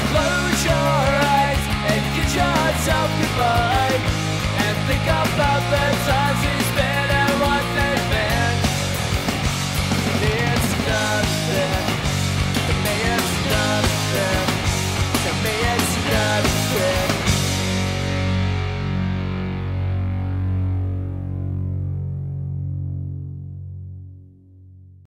closure.